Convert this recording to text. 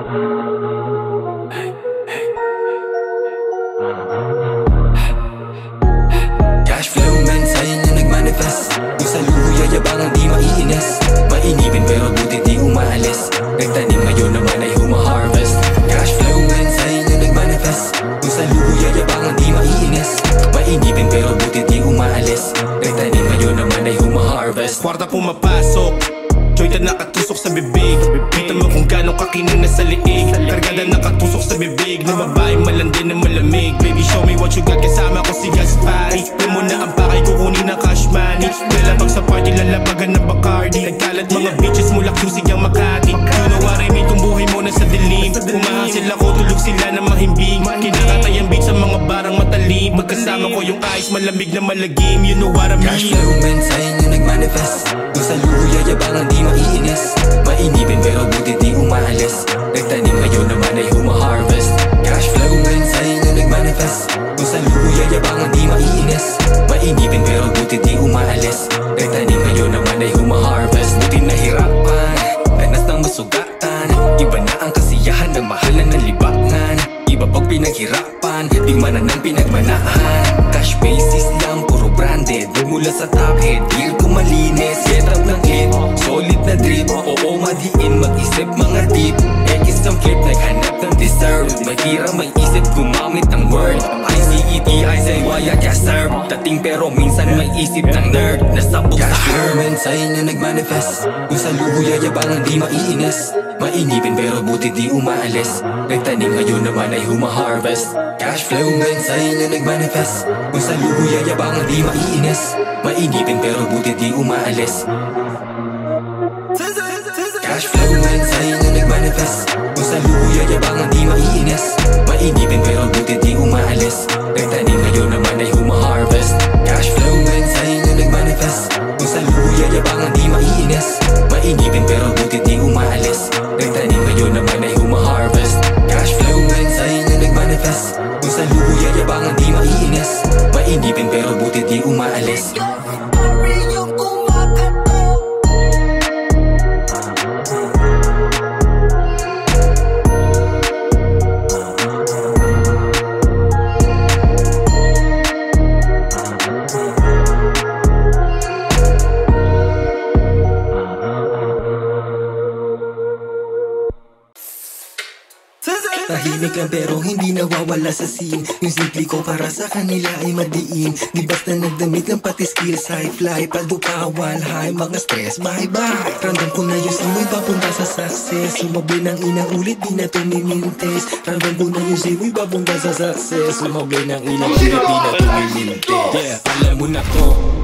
Cash flow man, sa'yo na nagmanifest. Yung sa luho yayabangan di maiinis Mainipin pero buti di umaalis. Nagtanim ngayon naman ay humaharvest. Cash flow man, sa'yo na nagmanifest. Yung sa luho yayabangan di maiinis Mainipin pero buti di umaalis. Nagtanim ngayon naman ay humaharvest. Kwarta pumapasok. Joy na nakatusok sa bibig. Kita mo kung gano'ng kakinig na sa liig. Kargada nakatusok sa bibig. Na babae malandi na malamig. Baby show me what you got. Kasama ko si Gaspari. Alam mo na ang pakay kukunin na cash money. Lalabag sa party lalabagan ng Bacardi. Nagkalat mga bitches mula QC ang Makati. You know what I mean? Kung buhay mo na sa dilim. Umahasil ako tulog sila na mahimbing. Kinakatay ang beat sa mga barang matalim Magkasama ko yung eyes malamig na malagim. You know what I Cash mean flow men sa inyo nagmanifest. Kung sa luho umaalis Nagtanim ngayon naman ay humaharvest. Buti nahirapan Danas ng masugatan. Iba na ang kasiyahan ng mahalan ng libangan. Iba pag pinaghirapan Di manan ng pinagmanahan. Cash basis lang, puro branded. Mula sa top head, deal ko malinis. Get up ng hit, solid na drip. Oo madiin, mag-isip mga deep X ng flip, deserve. Mahirang may isip, gumamit ng word. I-C-E-T-I-Z-Y at serve. Dating pero minsan may isip ng nerd Nasabog sa herman sa inyo nagmanifest. Kung sa luho yayabangan di maiinis. Mainipin pero buti di umaalis. Nagtanim ngayon naman ay humaharvest. Cash flow man sa inyo nagmanifest. Kung sa luho yayabangan di maiinis. Mainipin pero buti di umaalis Cash flow man sa inyo nagmanifest. Kung sa luho yayabangan di maiinis Mainipin pero buti di umaalis. Nagtanim ngayon naman ay humaharvest. Cash flow man sa inyo nagmanifest. Kung sa luho yayabangan di maiinis Mainipin pero buti di umaalis. Nagtanim ngayon naman ay humaharvest. Cash flow man sa inyo nagmanifest. Kung sa luho yayabangan di maiinis Mainipin pero buti di umaalis Tahimik lang pero hindi nawawala sa scene. Yung simple ko para sa kanila ay madiin. Di basta nagdamit ng pati skills high fly Padupawal high mga stress bye bye Random ko na yung simoy papunta sa success. Sumabay ng inang ulit di na tumimintes. Random ko na yung simoy papunta sa success. Sumabay ng inang ulit di na tumimintes. Yeah, alam mo na ko